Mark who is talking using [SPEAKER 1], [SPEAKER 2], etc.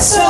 [SPEAKER 1] So